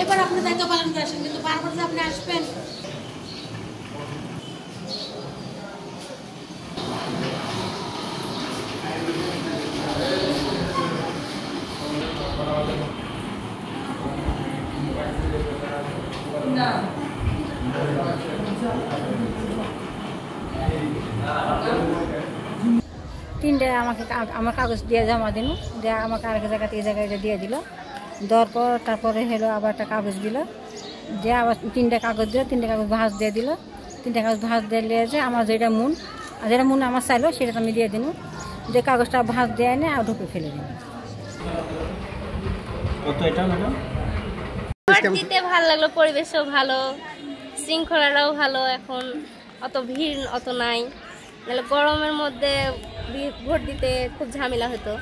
এবার আপনি দায়িত্ব পালন করে আসেন কিন্তু বারবার যে আপনি আসবেন তিনটে আমাকে আমার কাগজ দিয়ে জমা দিল, দিয়ে আমাকে আরেক জায়গা থেকে জায়গায় দিয়ে দিল। দেওয়ার পর তারপরে হলো আবার একটা কাগজ দিল। দিয়ে আবার তিনটে কাগজ দিল তিনটে কাগজ ভাঁজ দিয়ে দিল। তিনটে কাগজ ভাঁজ দিলে যে আমার যেটা মন, আর যেটা মন আমার চাইলো সেটা আমি দিয়ে দিল যে কাগজটা ভাঁজ দিয়ে এনে আর ঢুকে ফেলে দিল কত এটা ম্যাডাম? দিতে ভালো লাগল পরিবেশও ভালো শৃঙ্খলাটাও ভালো এখন অত ভিড় অত নাই। নাহলে গরমের মধ্যে ভোট দিতে খুব ঝামেলা হতো।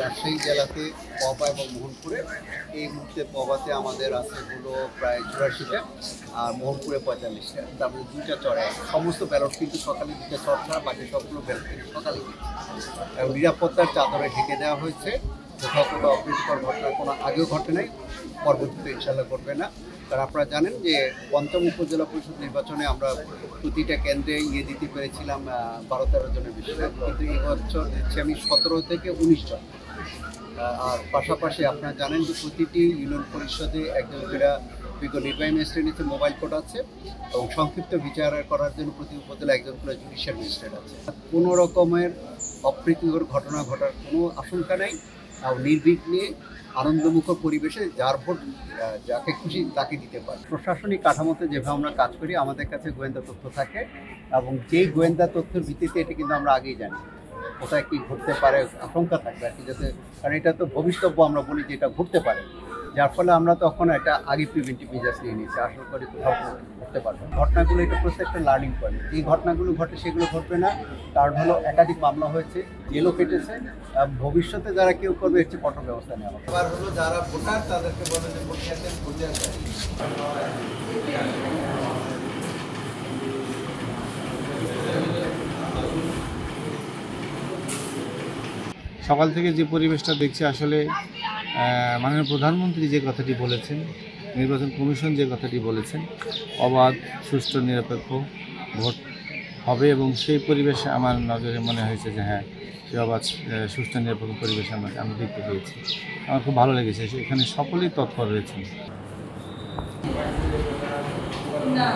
রাজশাহী জেলাতে পবা এবং মোহনপুরে। এই মুহূর্তে পবাতে আমাদের আছে হলো প্রায় চুরাশিটা আর মোহনপুরে পঁয়তাল্লিশটা তার মধ্যে দুইটা চড়ে সমস্ত ব্যালট কিন্তু সকালে দুইটা চড় ছাড়া, বাকি সবগুলো ব্যালট কিন্তু সকালে এবং নিরাপত্তার চাদরে ঢেকে দেওয়া হয়েছে। কোথাও কোনো অপ্রীতিকর ঘটনা কোনো আগেও ঘটে নাই, পরবর্তীতে ইনশাল্লাহ ঘটবে না। কারণ আপনারা জানেন যে পঞ্চম উপজেলা পরিষদ নির্বাচনে আমরা প্রতিটা কেন্দ্রে ইয়ে দিতে পেরেছিলাম বারো তেরো জনের বেশি কিন্তু এই বছর দিচ্ছি আমি সতেরো থেকে উনিশ জন। আর পাশাপাশি আপনারা জানেন যে প্রতিটি ইউনিয়ন পরিষদে একজন করে বিজ্ঞ নির্বাহী ম্যাজিস্ট্রেট মোবাইল কোড আছে এবং সংক্ষিপ্ত বিচার করার জন্য প্রতি উপজেলা একজন করে জুডিশিয়াল ম্যাজিস্ট্রেট আছে। কোনো রকমের অপ্রীতিকর ঘটনা ঘটার কোনো আশঙ্কা নেই। আর নির্বিঘ্নে আনন্দমুখর পরিবেশে যার ভোট যাকে খুশি তাকে দিতে পারে। প্রশাসনিক কাঠামোতে যেভাবে আমরা কাজ করি, আমাদের কাছে গোয়েন্দা তথ্য থাকে এবং যেই গোয়েন্দা তথ্যের ভিত্তিতে এটা কিন্তু আমরা আগেই জানি। কোথায় কি ঘটতে পারে, আশঙ্কা থাকবে আর কি, যাতে, কারণ এটা তো ভবিষ্যৎ আমরা বলি যে এটা ঘটতে পারে। যার ফলে আমরা তখন একটা আগে প্রিভেন্টিভ মেজার্স নিয়ে নিচ্ছি আশা করি কোথাও ঘটতে পারবে ঘটনাগুলো এটা প্রত্যেকটা লার্নিং পয়েন্ট যে ঘটনাগুলো ঘটে সেগুলো ঘটবে না কারণ হলো একাধিক মামলা হয়েছে জেলও কেটেছে ভবিষ্যতে যারা কেউ করবে হচ্ছে কঠোর ব্যবস্থা নেওয়া হবে। এবার হলো যারা ভোটার, তাদেরকে বলে যে ভোটে আসেন সকাল থেকে যে পরিবেশটা দেখছি, আসলে মাননীয় প্রধানমন্ত্রী যে কথাটি বলেছেন, নির্বাচন কমিশন যে কথাটি বলেছেন, অবাধ, সুষ্ঠু, নিরপেক্ষ ভোট হবে এবং সেই পরিবেশে আমার নজরে মনে হয়েছে যে হ্যাঁ সে অবাধ সুষ্ঠু, নিরপেক্ষ পরিবেশ আমরা আমি দেখতে পেয়েছি। আমার খুব ভালো লেগেছে এখানে সকলেই তৎপর রয়েছেন। না।